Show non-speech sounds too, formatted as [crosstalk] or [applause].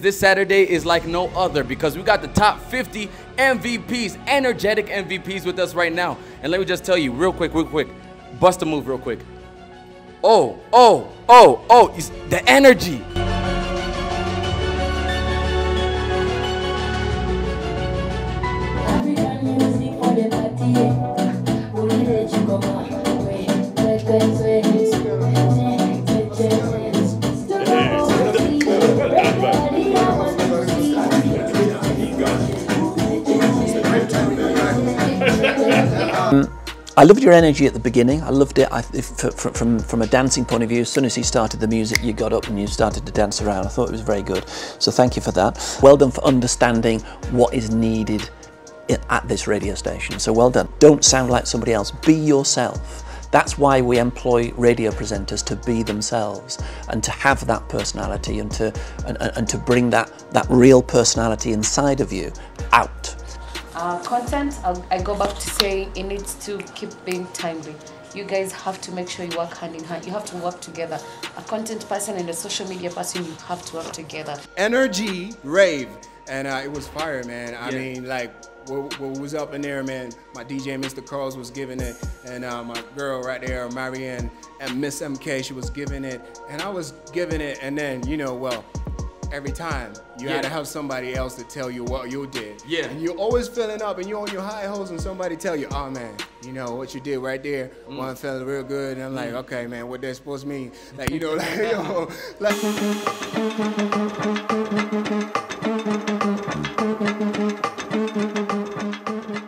This Saturday is like no other because we got the top 50 MVPs, energetic MVPs with us right now. And let me just tell you real quick, real quick, bust a move real quick. Oh, oh, oh, oh, it's the energy. Um, I loved your energy at the beginning. I loved it I, if, from, from, from a dancing point of view. As soon as he started the music, you got up and you started to dance around. I thought it was very good. So thank you for that. Well done for understanding what is needed at this radio station. So well done. Don't sound like somebody else. Be yourself. That's why we employ radio presenters to be themselves and to have that personality and to and, and to bring that that real personality inside of you out. Uh, content, I'll, I go back to saying it needs to keep being timely. You guys have to make sure you work hand in hand. You have to work together. A content person and a social media person, you have to work together. Energy rave, and uh, it was fire, man. I Yeah. mean, like, what, what was up in there, man? My DJ, Mr. Carls, was giving it, and uh, my girl right there, Marianne, and Miss MK, she was giving it, and I was giving it, and then, you know, well, every time you had to have somebody else to tell you what you did. Yeah. And you're always filling up, and you're on your high hopes, and somebody tell you, oh man, you know what you did right there, Mm. one felt real good, and I'm like, okay, man, what that supposed to mean? Like, you know, [laughs] like, yo, like. [laughs]